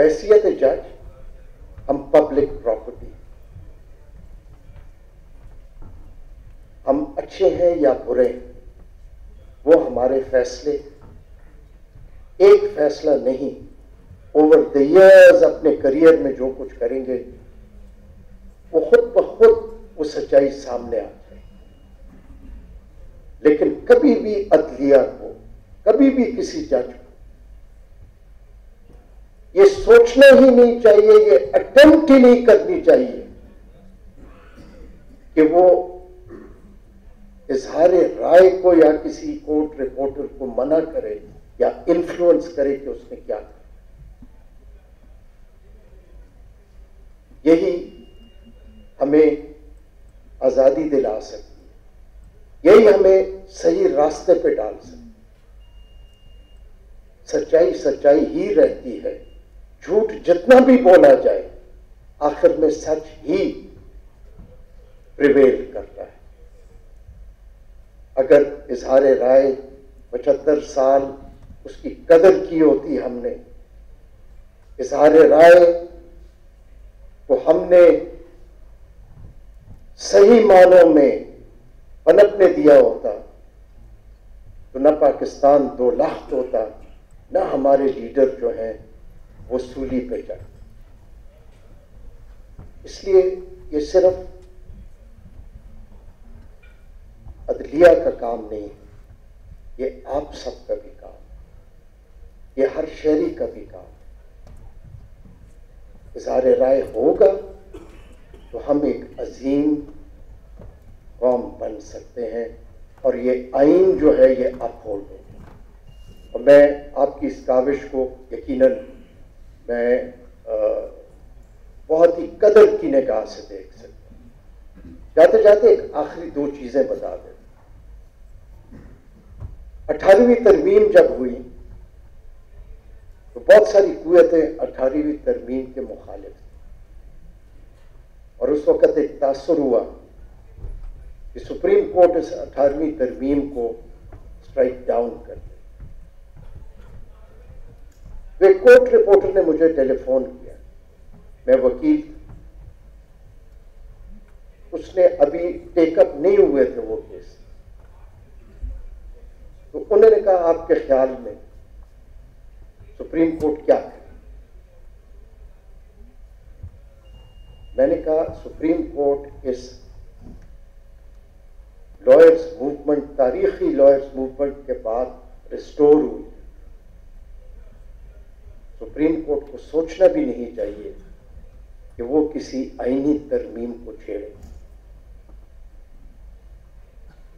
बैसियत जज, हम public property. हम अच्छे हैं या बुरे, वो हमारे फैसले। एक फैसला नहीं ओवर द इयर्स अपने करियर में जो कुछ करेंगे, वो खुद ब खुद वो सच्चाई सामने आ जाए लेकिन कभी भी अदलिया को, कभी भी किसी जज ये सोचना ही नहीं चाहिए, ये अटेम्प्ट ही नहीं करनी चाहिए कि वो इजहार राय को या किसी कोर्ट रिपोर्टर को मना करे या इन्फ्लुएंस करे कि उसने क्या करा यही हमें आज़ादी दिला सकती है। यही हमें सही रास्ते पे डाल सकती सच्चाई सच्चाई ही रहती है। झूठ जितना भी बोला जाए, आखिर में सच ही प्रिवेल करता है। अगर इजहार राय पचहत्तर साल उसकी कदर की होती हमने इजहार राय को हमने सही मानों में पनपने दिया होता तो न पाकिस्तान दो लाख होता, न हमारे लीडर जो हैं वो सूली पे चढ़ इसलिए ये सिर्फ़ अदलिया का काम नहीं, ये आप सबका भी काम, ये हर शहरी का भी काम। इजहार राय होगा तो हम एक अजीम कौम बन सकते हैं और ये आइन जो है, ये अपहोल्ड होगा और मैं आपकी इस काविश को यकीनन मैं आ, बहुत ही कदर की निगाह से देख सकता जाते जाते एक आखिरी दो चीज़ें बता दें। अठारहवीं तरमीम जब हुई तो बहुत सारी कुतें अठारहवीं तरमीम के मुखालिफ और उस वक्त एक तासर हुआ कि सुप्रीम कोर्ट इस अठारहवीं तरमीम को स्ट्राइक डाउन कर एक कोर्ट रिपोर्टर ने मुझे टेलीफोन किया। मैं वकील उसने अभी टेकअप नहीं हुए थे वो केस तो उन्होंने कहा, आपके ख्याल में सुप्रीम कोर्ट क्या करे मैंने कहा, सुप्रीम कोर्ट इस लॉयर्स मूवमेंट तारीखी लॉयर्स मूवमेंट के बाद रिस्टोर हुई। सुप्रीम कोर्ट को सोचना भी नहीं चाहिए कि वो किसी आईनी तरमीम को छेड़े।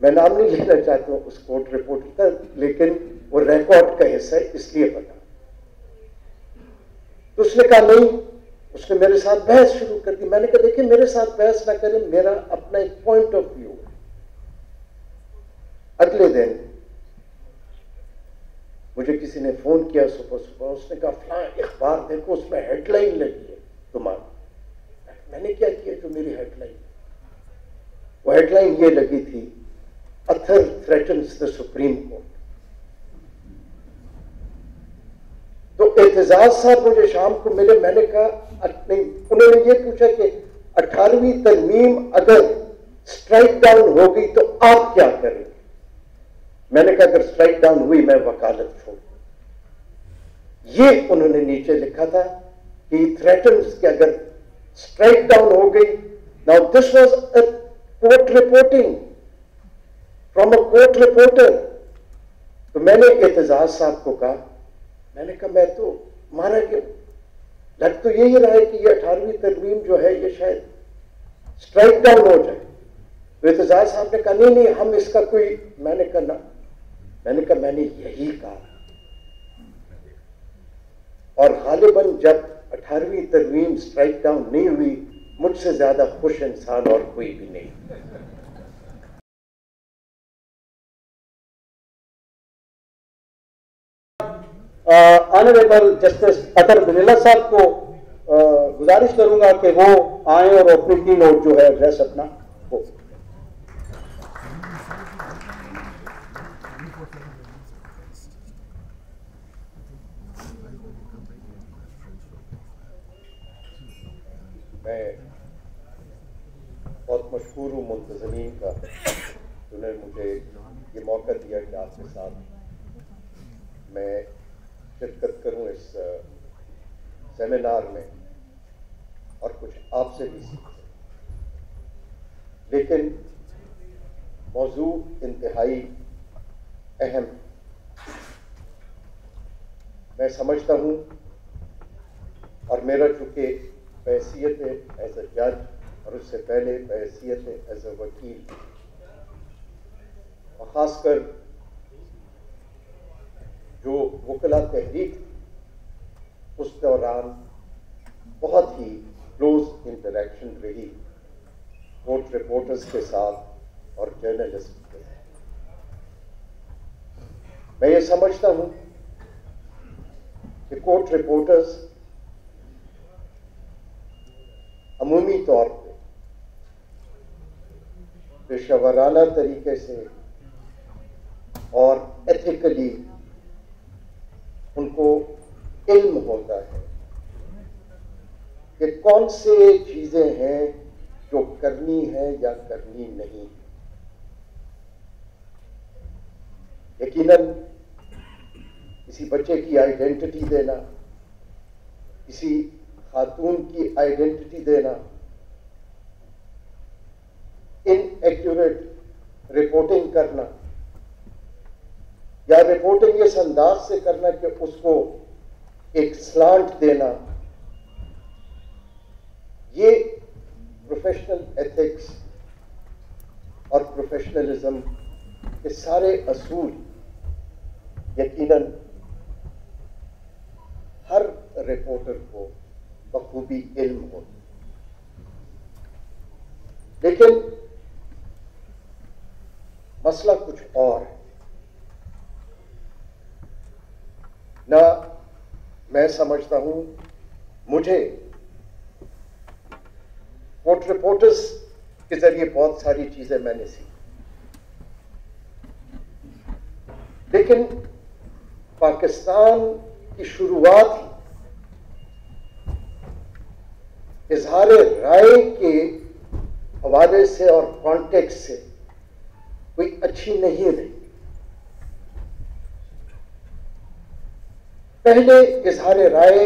मैं नाम नहीं लेना चाहता हूँ उस कोर्ट रिपोर्ट का, लेकिन वो रिकॉर्ड का हिस्सा है, इसलिए पता। तो उसने कहा, नहीं, उसने मेरे साथ बहस शुरू कर दी। मैंने कहा, देखिए, मेरे साथ बहस ना करें, मेरा अपना एक पॉइंट ऑफ़ व्यू है। अगले दिन मुझे किसी ने फ़ोन किया सुबह सुबह उसने कहा, फला अखबार देखो, उसमें हेडलाइन लगी है। तुम्हारी मैंने क्या किया जो मेरी हेडलाइन वो हेडलाइन ये लगी थी, Athar threatens the supreme court तो एतजाज साहब मुझे शाम को मिले, मैंने कहा नहीं, उन्होंने ये पूछा कि अठारहवीं तरमीम अगर स्ट्राइक डाउन होगी तो आप क्या करेंगे? मैंने कहा, अगर स्ट्राइक डाउन हुई, मैं वकालत छोड़ ये उन्होंने नीचे लिखा था कि थ्रेटन्स कि अगर स्ट्राइक डाउन हो गई now this was a court reporting from a court reporter तो मैंने एतजाज साहब को कहा, मैंने कहा, मैं तो मारा गया लग तो यही रहा है कि ये अठारहवीं तरमीम जो है, ये शायद स्ट्राइक डाउन हो जाए। तो एतजाज साहब ने कहा, नहीं नहीं, हम इसका कोई मैंने कहा, ना मैंने कहा, मैंने यही कहा। और गालिबन जब अठारहवीं तरवीम स्ट्राइक डाउन नहीं हुई, मुझसे ज़्यादा खुश इंसान और कोई भी नहीं। ऑनरेबल जस्टिस अतर बिरला साहब को गुजारिश करूँगा कि वो आए और अपनी की नोट जो है एड्रेस अपना हो मैं बहुत मशहूर हूँ मुंतजमीन का। जिन्होंने मुझे ये मौका दिया कि आपके साथ मैं शिरकत करूँ इस सेमिनार में और कुछ आपसे भी सीख। लेकिन मौजू इंतहाई अहम। मैं समझता हूँ और मेरा चूँकि बैसीत एज ए जज और उससे पहले बैसीत एज ए वकील। और ख़ासकर जो वकला तहरीक, उस दौरान बहुत ही क्लोज इंटरेक्शन रही कोर्ट रिपोर्टर्स के साथ और जर्नलिस्ट के साथ। मैं ये समझता हूँ कि कोर्ट रिपोर्टर्स अमूमी तौर पे पेशावराना तरीके से और एथिकली उनको इल्म होता है कि कौन से चीज़ें हैं जो करनी है या करनी नहीं। यकीनन किसी बच्चे की आइडेंटिटी देना, किसी खातून की आइडेंटिटी देना। इनएक्यूरेट रिपोर्टिंग करना। या रिपोर्टिंग इस अंदाज से करना कि उसको एक स्लांट देना। ये प्रोफेशनल एथिक्स और प्रोफेशनलिज्म के सारे असूल यकीनन हर रिपोर्टर को बखूबी इल्म हो। लेकिन मसला कुछ और है। ना मैं समझता हूँ, मुझे कोर्ट रिपोर्टर्स के ज़रिए बहुत सारी चीज़ें मैंने सीखी। लेकिन पाकिस्तान की शुरुआत इजहार राय के हवाले से और कॉन्टेक्ट से कोई अच्छी नहीं रही। पहले इजहार राय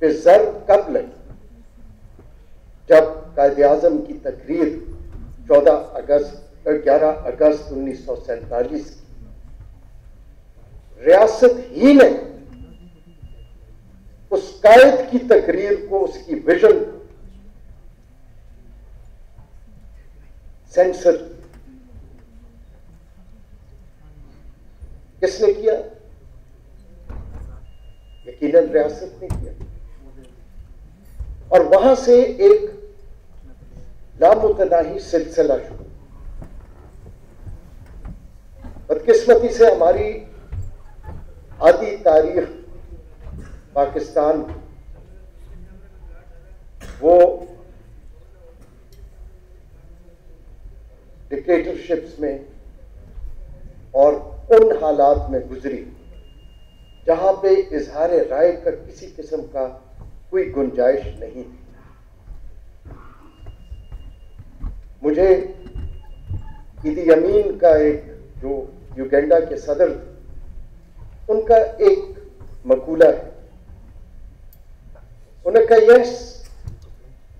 पे जर कब लगी। जब कायद आज़म की तकरीर 14 अगस्त 11 अगस्त उन्नीस सौ सैतालीस की। रियासत ही ने उस कायद की तकरीर को, उसकी विजन सेंसर। किसने किया? यकीनन रियासत ने किया। और वहाँ से एक लामुतनाही सिलसिला शुरू। बदकिस्मती से हमारी आदि तारीख पाकिस्तान, वो डिक्टेटरशिप्स में और उन हालात में गुजरी, जहाँ पे इजहार राय का किसी किस्म का कोई गुंजाइश नहीं थी। मुझे ईदी अमीन का एक, जो युगेंडा के सदर थे, उनका एक मकूला है। उन्होंने कहा yes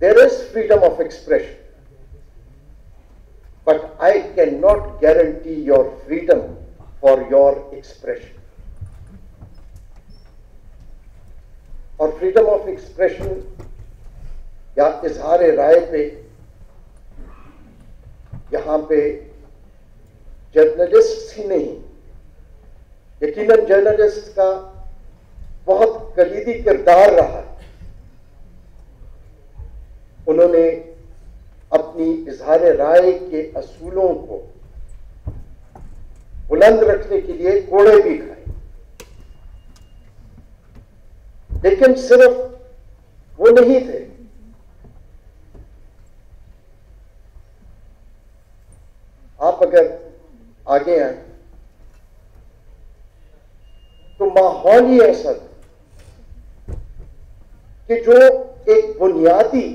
there is freedom of expression but I cannot guarantee your freedom for your expression. और फ्रीडम ऑफ़ एक्सप्रेशन या इजहार राय पे यहाँ पे जर्नलिस्ट ही नहीं यकीनन जर्नलिस्ट का बहुत कलीदी किरदार रहा उन्होंने अपनी इजहार राय के असूलों को बुलंद रखने के लिए कोड़े भी खाए। लेकिन सिर्फ़ वो नहीं थे। आप अगर आगे आए तो माहौल ही ऐसा था कि जो एक बुनियादी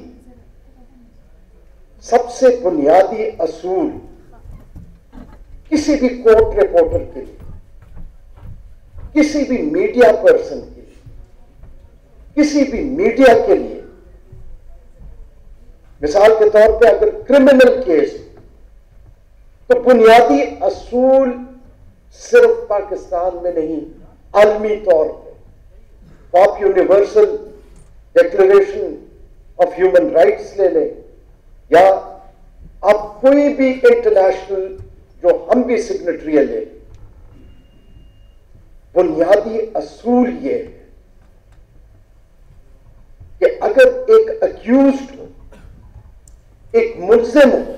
सबसे बुनियादी असूल किसी भी कोर्ट रिपोर्टर के लिए, किसी भी मीडिया पर्सन के लिए, किसी भी मीडिया के लिए। मिसाल के तौर पे अगर क्रिमिनल केस तो बुनियादी असूल सिर्फ़ पाकिस्तान में नहीं, आलमी तौर पे। आप universal declaration of human rights ले लें या आप कोई भी इंटरनेशनल जो हम भी सिग्नेटरी ले बुनियादी असूल ये है कि अगर एक अक्यूज हो, एक मुलजिम हो,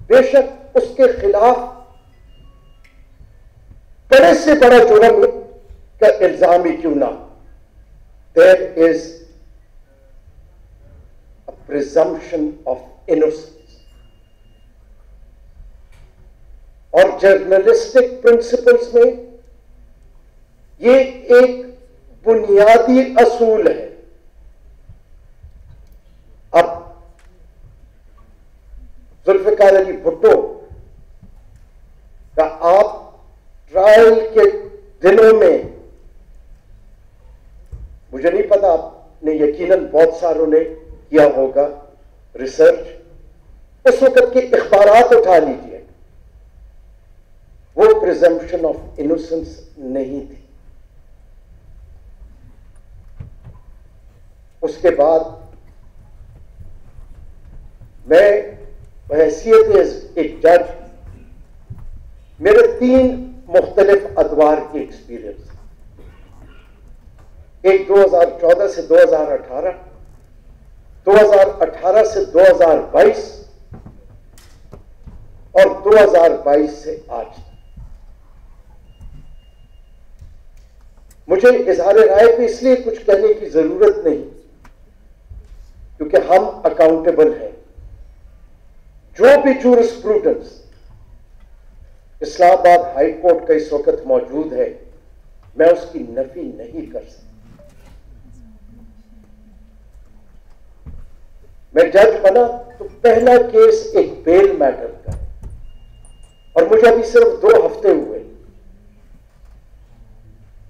बेशक उसके खिलाफ बड़े से बड़ा जुर्म का इल्ज़ाम ही क्यों ना there is presumption of innocence और जर्नलिस्टिक प्रिंसिपल्स में ये एक बुनियादी असूल है। अब जुल्फिकार अली भुट्टो का आप ट्रायल के दिनों में मुझे नहीं पता, आपने यकीनन बहुत सारों ने किया होगा रिसर्च उस वक्त के अखबार उठा लीजिए। वो प्रिजम्पशन ऑफ़ इनोसेंस नहीं थी। उसके बाद मैं हैसियत एक जज मेरे तीन मुख्तलिफ़ अदवार के एक्सपीरियंस एक 2014 से 2018 2018 से 2022 और 2022 से आज। मुझे इजहार राय पे इसलिए कुछ कहने की ज़रूरत नहीं, क्योंकि हम अकाउंटेबल हैं। जो भी जूरिस्प्रूडेंस इस्लामाबाद हाई कोर्ट का इस वक्त मौजूद है, मैं उसकी नफी नहीं कर सकता। मैं जज बना तो पहला केस एक बेल मैटर का है। और मुझे अभी सिर्फ़ दो हफ़्ते हुए।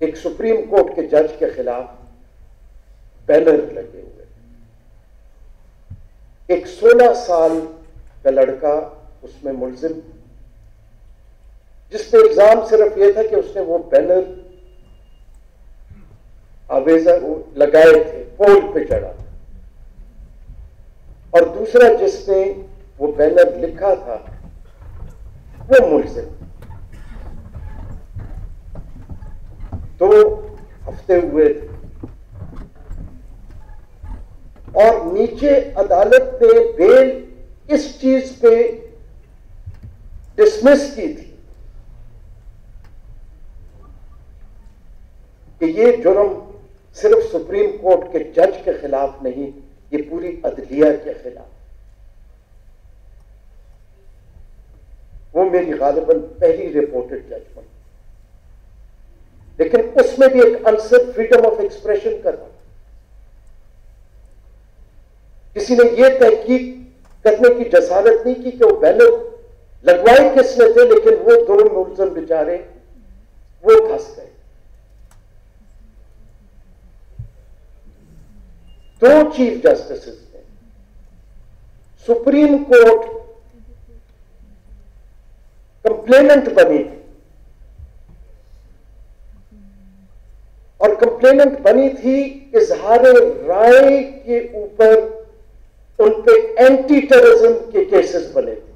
एक सुप्रीम कोर्ट के जज के खिलाफ बैनर लगे हुए। एक 16 साल का लड़का उसमें मुलजिम। जिस पे इल्ज़ाम सिर्फ़ यह था कि उसने वो बैनर आवेजा लगाए थे, पोल पे चढ़ा। और दूसरा जिसने वो बैनर लिखा था, वो मुलजिम। दो हफ़्ते हुए और नीचे अदालत ने बेल इस चीज़ पे डिसमिस की थी कि ये जुर्म सिर्फ़ सुप्रीम कोर्ट के जज के खिलाफ नहीं ये पूरी अदलिया के खिलाफ। वो मेरी गालिबन पहली रिपोर्टेड जजमेंट लेकिन उसमें भी एक अंसर फ्रीडम ऑफ़ एक्सप्रेशन कर रहा किसी ने यह तहकीक करने की जसानत नहीं की कि वो बैनर लगवाए किसने थे, लेकिन वो दो मुलजम बेचारे वो फंस गए। दो चीफ जस्टिस ने सुप्रीम कोर्ट कंप्लेनेंट बनी थी। और कंप्लेनेंट बनी थी इजहार राय के ऊपर, उन पे एंटी टेररिज्म के केसेस बने थे।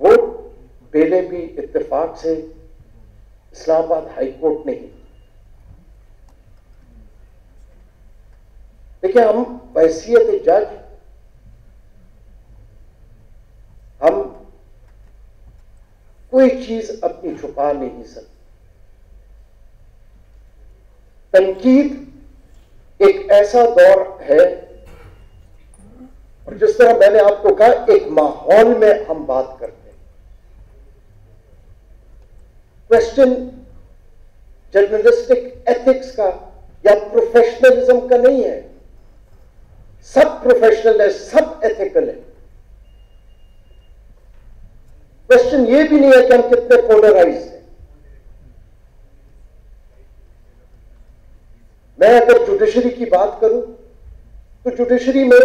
वो बेले भी इत्तेफाक से इस्लामाबाद हाई कोर्ट ने ही। देखिए, हम बहसीत जज हम कोई चीज़ अपनी छुपा नहीं सकते। तनकीद एक ऐसा दौर है, और जिस तरह मैंने आपको कहा, एक माहौल में हम बात करते क्वेश्चन जर्नलिस्टिक एथिक्स का, या प्रोफेशनलिज्म का नहीं है। सब प्रोफेशनल है, सब एथिकल है। क्वेश्चन ये भी नहीं है कि हम कितने पोलराइज हैं। मैं अगर जुडिशरी की बात करूँ तो जुडिशरी में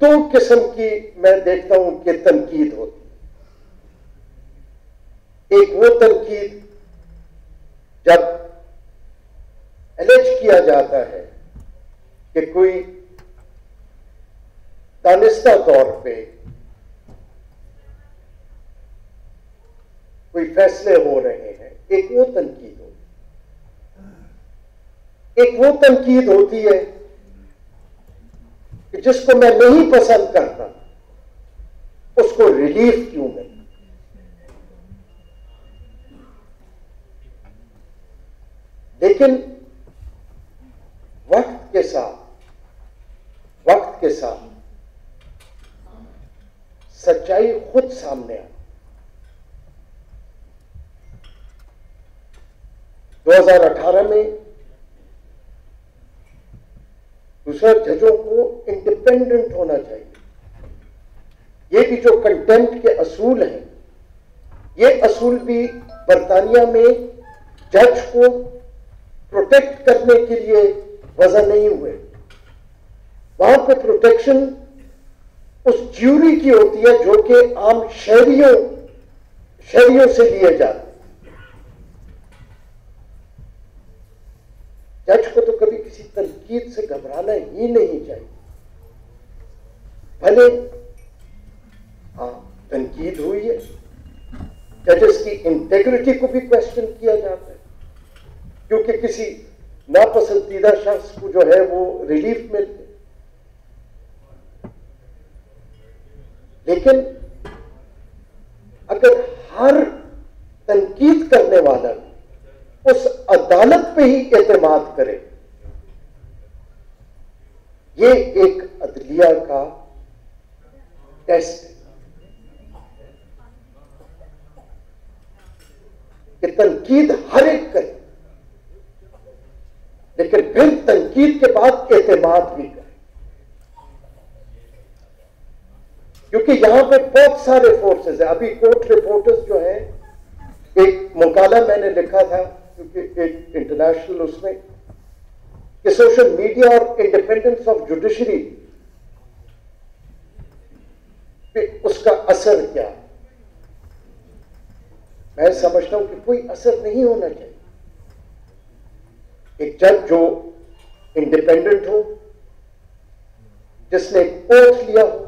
दो किस्म की मैं देखता हूँ कि तनकीद होती एक वो तनकीद जब एलेज किया जाता है कि कोई दानिस्ता तौर पे कोई फैसले हो रहे हैं, एक वो तनकीद होती एक वो तनकीद होती है कि जिसको मैं नहीं पसंद करता, उसको रिलीफ क्यों मिले लेकिन वक्त के साथ, वक्त के साथ सच्चाई खुद सामने आई। 2018 में दूसरा जजों को इंडिपेंडेंट होना चाहिए। ये भी जो कंटेंट के असूल हैं, ये असूल भी बरतानिया में जज को प्रोटेक्ट करने के लिए वजह नहीं हुए। वहाँ पे प्रोटेक्शन उस ज्यूरी की होती है जो कि आम शहरियों शहरियों से लिए जाते जज को तो कभी किसी तनकीद से घबराना ही नहीं चाहिए। भले हाँ तनकीद हुई है। जजेस की इंटेग्रिटी को भी क्वेश्चन किया जाता है। क्योंकि किसी नापसंदीदा शख्स को जो है वो रिलीफ में लेकिन अगर हर तनकीद करने वाला उस अदालत पे ही एतमाद करे ये एक अदलिया का टेस्ट है कि तनकीद हर एक करे लेकिन फिर तनकीद के बाद एतमाद भी करे क्योंकि यहाँ पे बहुत सारे फोर्सेस है अभी कोर्ट रिपोर्टर्स जो है, एक मुकाला मैंने लिखा था, क्योंकि एक इंटरनेशनल उसमें, कि सोशल मीडिया और इंडिपेंडेंस ऑफ़ जुडिशरी पे उसका असर क्या? मैं समझता हूँ कि कोई असर नहीं होना चाहिए। एक जज जो इंडिपेंडेंट हो, जिसने ओथ लिया हो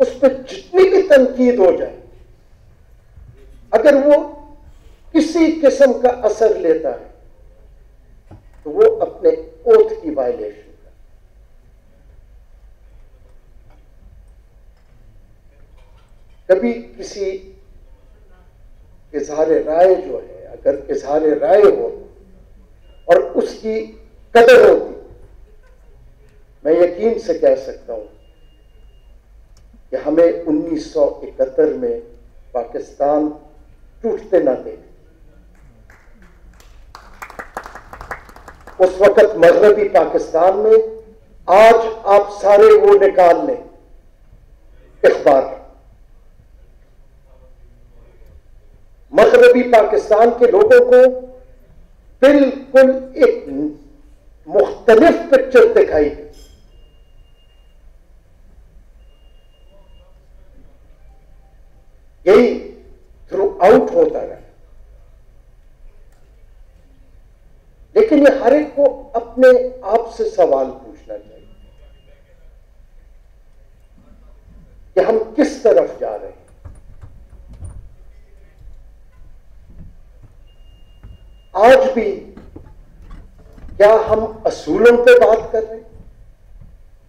उस पर जितनी भी तनकीद हो जाए, अगर वो किसी किस्म का असर लेता है तो वो अपने ओथ की वायलेशन कभी किसी इजहार राय जो है, अगर इजहार राय हो, और उसकी कदर होती, मैं यकीन से कह सकता हूँ कि हमें 1971 में पाकिस्तान टूटते ना दे। उस वक्त मजहबी पाकिस्तान में आज आप सारे वो निकाल लें। इखबार मगरबी पाकिस्तान के लोगों को बिल्कुल एक मुख्तलिफ़ पिक्चर दिखाई दी यही थ्रू आउट होता रहा लेकिन ये हर एक को अपने आप से सवाल पूछना चाहिए कि हम किस तरफ़ जा रहे हैं। आज भी क्या हम असूलों पे बात कर रहे हैं?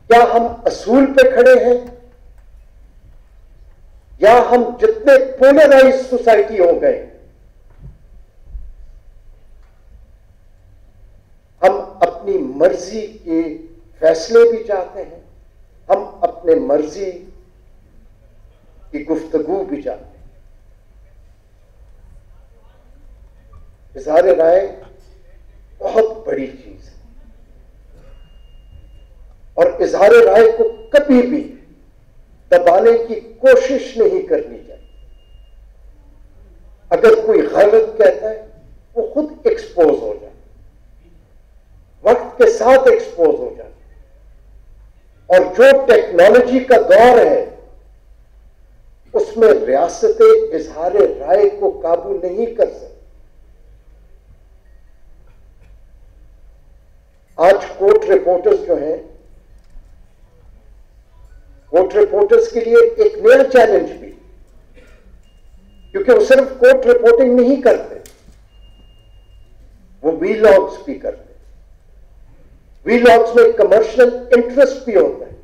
क्या हम असूल पे खड़े हैं? या हम जितने पोलराइज सोसाइटी हो गए, हम अपनी मर्ज़ी के फैसले भी चाहते हैं, हम अपने मर्ज़ी की गुफ्तगु भी चाहते हैं। इजहार राय बहुत बड़ी चीज़ है। और इजहार राय को कभी भी दबाने की कोशिश नहीं करनी चाहिए। अगर कोई गलत कहता है, वो खुद एक्सपोज हो जाए। वक्त के साथ एक्सपोज हो जाए। और जो टेक्नोलॉजी का दौर है, उसमें रियासतें इजहार राय को काबू नहीं कर सकती। आज कोर्ट रिपोर्टर्स जो हैं कोर्ट रिपोर्टर्स के लिए एक नया चैलेंज भी। क्योंकि वो सिर्फ़ कोर्ट रिपोर्टिंग नहीं करते, वो वी लॉग्स भी करते। वी लॉग्स में कमर्शियल इंटरेस्ट भी होता है।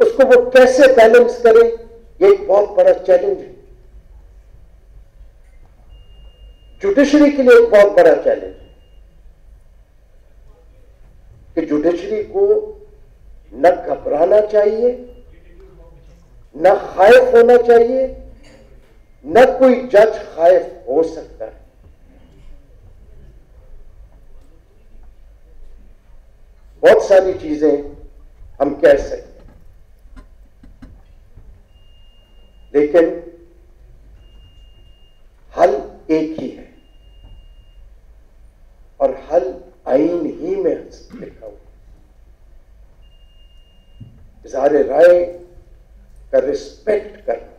उसको वो कैसे बैलेंस करें, ये एक बहुत बड़ा चैलेंज है। जुडिशरी के लिए एक बहुत बड़ा चैलेंज है। कि जुडिशरी को न घबराना चाहिए न खायफ होना चाहिए, न कोई जज खायफ हो सकता है। बहुत सारी चीज़ें हम कह सकते लेकिन हल एक ही है, और हल आइन ही में लिखा हुआ इजहार राय का रिस्पेक्ट करना।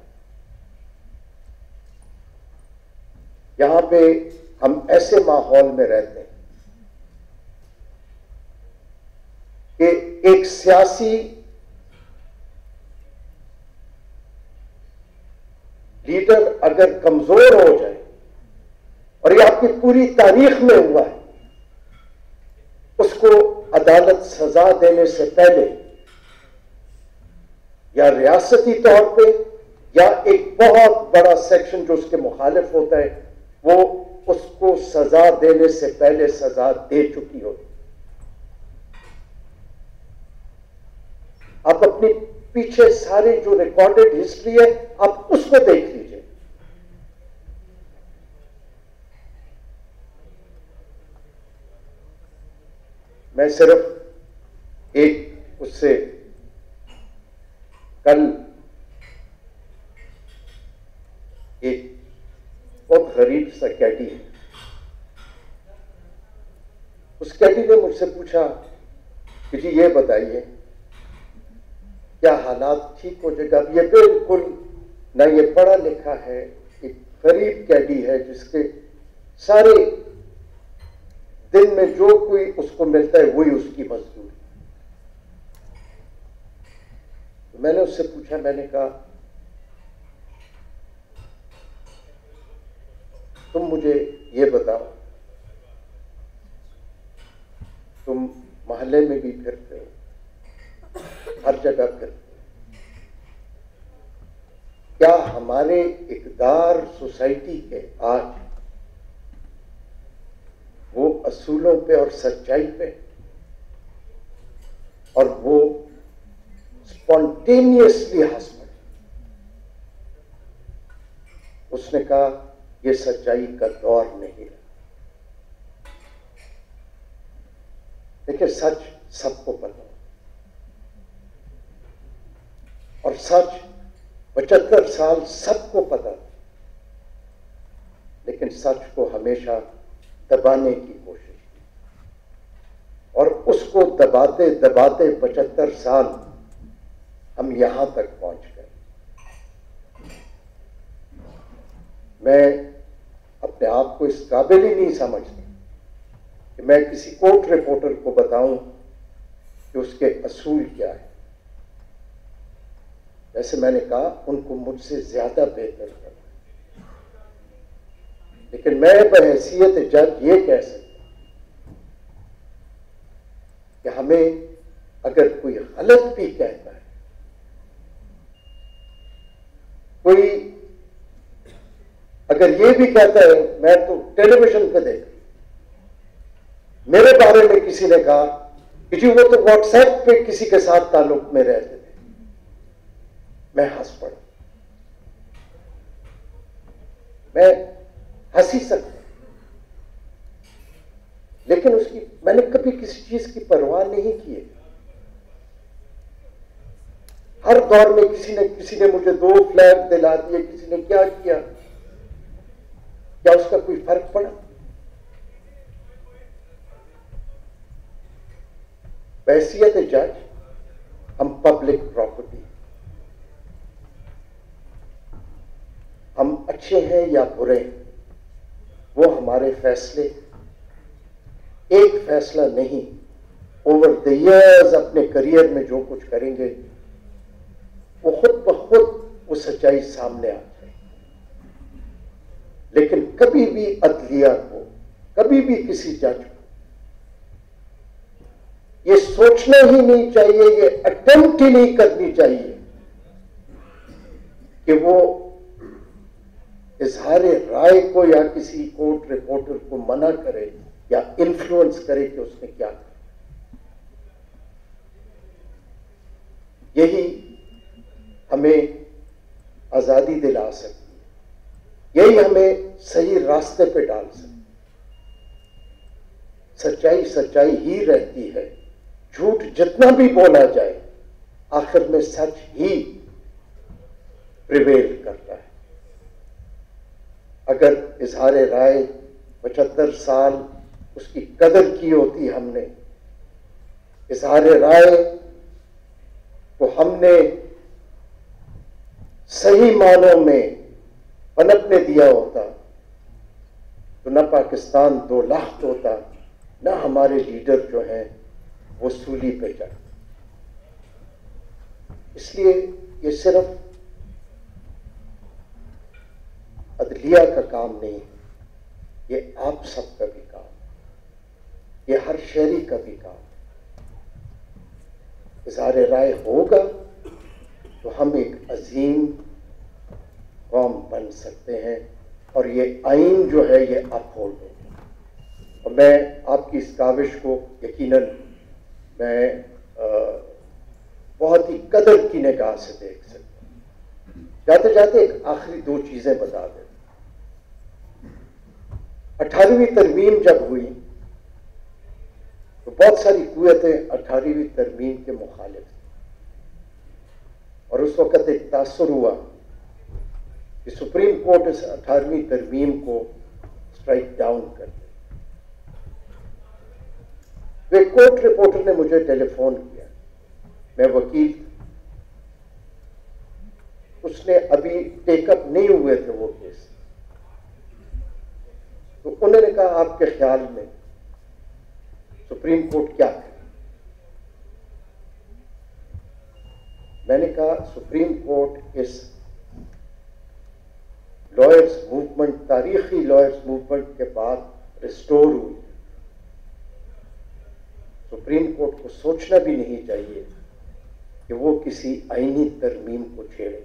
यहाँ पे हम ऐसे माहौल में रहते हैं कि एक सियासी लीडर अगर कमज़ोर हो जाए और यह आपकी पूरी तारीख में हुआ है, उसको अदालत सजा देने से पहले या रियासती तौर पे, या एक बहुत बड़ा सेक्शन जो उसके मुखालिफ होता है, वो उसको सजा देने से पहले सजा दे चुकी होती आप अपनी पीछे सारी जो रिकॉर्डेड हिस्ट्री है, आप उसको देख लीजिए। मैं सिर्फ़ एक उससे कल एक बहुत गरीब सा कैडी है। उस कैडी ने मुझसे पूछा, कि जी ये बताइए, क्या हालात ठीक हो जाएगा? अब ये बिल्कुल ना ये पढ़ा लिखा है एक गरीब कैडी है जिसके सारे दिन में जो कोई उसको मिलता है, वही उसकी मजदूरी तो मैंने उससे पूछा, मैंने कहा, तुम मुझे ये बताओ, तुम मोहल्ले में भी फिरते हो, हर जगह फिरते हो, क्या हमारे इकदार सोसाइटी के आज वो असूलों पे और सच्चाई पे और वो स्पॉन्टेनियसली हंस उसने कहा, ये सच्चाई का दौर नहीं है. देखिए, सच सबको पता और सच पचहत्तर साल सबको पता लेकिन सच को हमेशा दबाने की कोशिश की। और उसको दबाते दबाते पचहत्तर साल हम यहाँ तक पहुँच गए। मैं अपने आप को इस काबिल ही नहीं समझता कि मैं किसी कोर्ट रिपोर्टर को बताऊँ कि उसके असूल क्या है। वैसे मैंने कहा, उनको मुझसे ज़्यादा बेहतर करना लेकिन मैं बहसीत जज ये कह सकता कि हमें अगर कोई गलत भी कहता है कोई अगर ये भी कहता है, मैं तो टेलीविज़न पे देख मेरे बारे में किसी ने कहा कि जी, वो तो व्हाट्सएप पे किसी के साथ ताल्लुक में रहते थे। मैं हंस पड़ा। मैं हँसी सकता लेकिन उसकी, मैंने कभी किसी चीज़ की परवाह नहीं की है। हर दौर में किसी ने किसी ने मुझे दो फ्लैग दिला दिए, किसी ने क्या किया? क्या उसका कोई फ़र्क पड़ा? वैसियत जज, हम पब्लिक प्रॉपर्टी हम अच्छे हैं या बुरे वो हमारे फैसले एक फैसला नहीं ओवर द इयर्स अपने करियर में जो कुछ करेंगे वो खुद ब खुद वो सच्चाई सामने आ जाए। लेकिन कभी भी अदलिया को, कभी भी किसी जज को, ये सोचना ही नहीं चाहिए, ये अटेम्प्ट ही नहीं करनी चाहिए कि वो इजहार राय को या किसी कोर्ट रिपोर्टर को मना करे या इन्फ्लुएंस करे कि उसने क्या करा यही हमें आज़ादी दिला सकती है। यही हमें सही रास्ते पे डाल सकती सच्चाई सच्चाई ही रहती है। झूठ जितना भी बोला जाए, आखिर में सच ही प्रिवेल करता है। अगर इजहार राय पचहत्तर साल उसकी कदर की होती हमने, इजहार राय को हमने सही मानों में पनपने दिया होता। तो न पाकिस्तान दो लाख होता न हमारे लीडर जो हैं, वो सूली पे चढ़ते इसलिए ये सिर्फ़ अदलिया का काम नहीं, ये आप सबका भी काम, ये हर शहरी का भी काम। इजहार राय होगा तो हम एक अजीम कौम बन सकते हैं और ये आइन जो है ये अपहोल्ड होगा और मैं आपकी इस काविश को यकीनन मैं आ, बहुत ही कदर की निगाह से देख सकता हूँ। जाते जाते एक आखिरी दो चीज़ें बता दें अठारहवीं तरमीम जब हुई तो बहुत सारी कुतें अठारहवीं तरमीम के मुखालिफ और उस वक्त एक तासर हुआ कि सुप्रीम कोर्ट इस अठारहवीं तरमीम को स्ट्राइक डाउन कर दे। तो एक कोर्ट रिपोर्टर ने मुझे टेलीफोन किया। मैं वकील उसने अभी टेकअप नहीं हुए थे वो केस। तो उन्होंने कहा, आपके ख्याल में सुप्रीम कोर्ट क्या करे मैंने कहा, सुप्रीम कोर्ट इस लॉयर्स मूवमेंट तारीखी लॉयर्स मूवमेंट के बाद रिस्टोर हुई। सुप्रीम कोर्ट को सोचना भी नहीं चाहिए कि वो किसी आईनी तरमीम को छेड़े।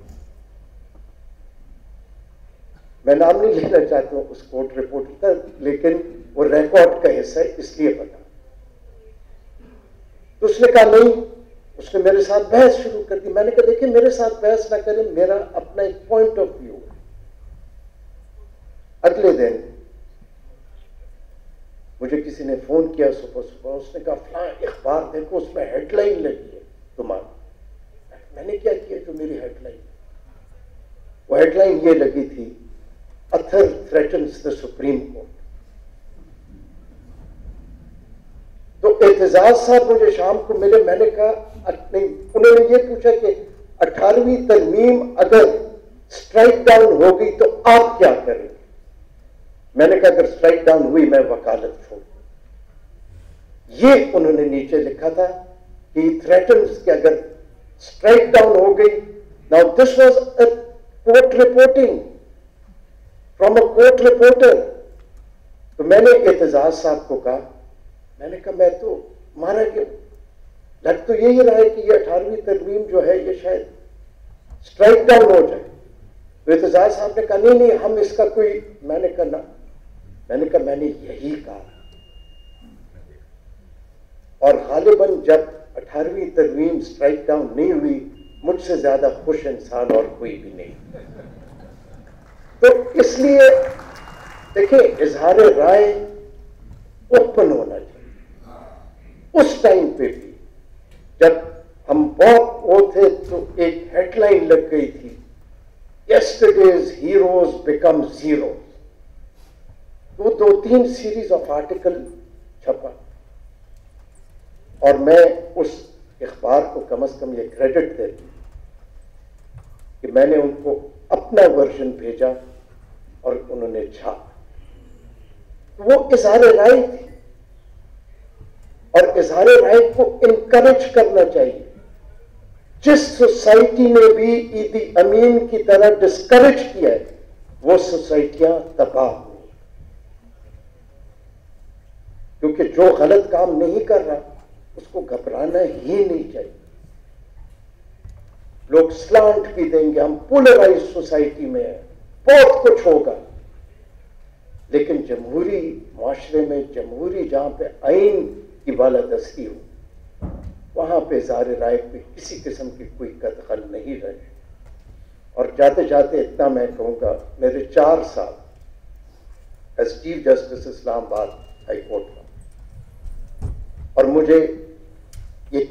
मैं नाम नहीं लेना चाहता हूँ उस कोर्ट रिपोर्ट का लेकिन वो रिकॉर्ड का हिस्सा है, इसलिए बता तो उसने कहा, नहीं उसने मेरे साथ बहस शुरू कर दी। मैंने कहा, देखिए, मेरे साथ बहस ना करें, मेरा अपना एक पॉइंट ऑफ़ व्यू अगले दिन, मुझे किसी ने फ़ोन किया सुबह सुबह। उसने कहा, फला अखबार देखो, उसमें हेडलाइन लगी है तुम्हारी। मैंने क्या किया जो मेरी हेडलाइन वो हेडलाइन ये लगी थी, Athar threatens the Supreme Court. तो एतजाज साहब मुझे शाम को मिले। मैंने कहा उन्होंने ये पूछा कि अठारहवीं तरमीम अगर स्ट्राइक डाउन हो गई तो आप क्या करेंगे? मैंने कहा, अगर स्ट्राइक डाउन हुई, मैं वकालत छोड़ ये उन्होंने नीचे लिखा था कि थ्रेटन्स कि अगर स्ट्राइक डाउन हो गई now this was a court reporting from a court reporter तो मैंने एतजाज साहब को कहा, मैंने कहा, मैं तो मारा गया लग तो यही रहा कि ये अठारहवीं तरमीम जो है, ये शायद स्ट्राइक डाउन हो जाए। तो एतजाज साहब ने कहा, नहीं नहीं, हम इसका कोई, मैंने कहा, ना, मैंने कहा, मैंने यही कहा। और गालिबन जब अठारहवीं तरमीम स्ट्राइक डाउन नहीं हुई, मुझसे ज़्यादा खुश इंसान और कोई भी नहीं। तो इसलिए, देखिए इजहार राय ओपन होना चाहिए। उस टाइम पे भी। जब हम बहुत वो थे तो एक हेडलाइन लग गई थी यस्टरडेज हीरोज बिकम ज़ीरो वो दो तीन सीरीज़ ऑफ़ आर्टिकल छपा। और मैं उस अखबार को कम अज कम ये क्रेडिट दे कि मैंने उनको अपना वर्जन भेजा और उन्होंने छाप। वो इजहार राय थी। और इजहार राय को इनकरेज करना चाहिए। जिस सोसाइटी ने भी ईदी अमीन की तरह डिस्करेज किया है, वो सोसाइटियाँ तबाह हुई क्योंकि जो गलत काम नहीं कर रहा, उसको घबराना ही नहीं चाहिए। लोग स्लांट भी देंगे, हम पोलराइज सोसाइटी में हैं, बहुत कुछ होगा। लेकिन जमहूरी माशरे में, जमहूरी जहाँ पे आइन की बालादस्ती हो। वहाँ पे जार राय पे किसी किस्म की कोई कदखल नहीं रहे। और जाते जाते इतना मैं कहूँगा, मेरे चार साल as chief justice Islamabad high court का। और मुझे ये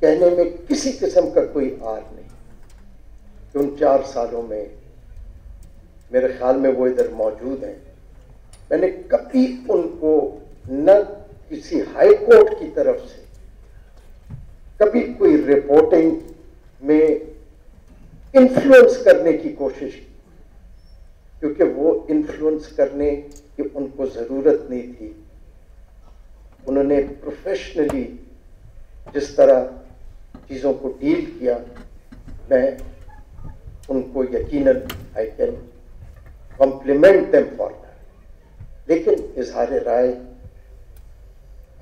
कहने में किसी किस्म का कोई आर नहीं। कि उन चार सालों में मेरे ख्याल में वो इधर मौजूद हैं। मैंने कभी उनको न किसी हाई कोर्ट की तरफ़ से कभी कोई रिपोर्टिंग में इन्फ्लुएंस करने की कोशिश की, क्योंकि वो इन्फ्लुएंस करने की उनको ज़रूरत नहीं थी। उन्होंने प्रोफेशनली जिस तरह चीज़ों को डील किया, मैं उनको यकीनन I can compliment them for लेकिन इजहार राय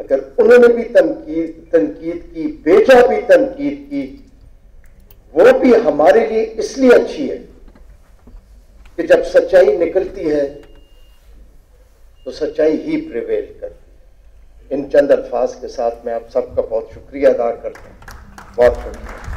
अगर उन्होंने भी तनकीद तनकीद की बेचा भी तनकीद की, वो भी हमारे लिए इसलिए अच्छी है कि जब सच्चाई निकलती है तो सच्चाई ही प्रिवेल करती है। इन चंद अल्फाज के साथ मैं आप सबका बहुत शुक्रिया अदा करता हूँ। बहुत शुक्रिया।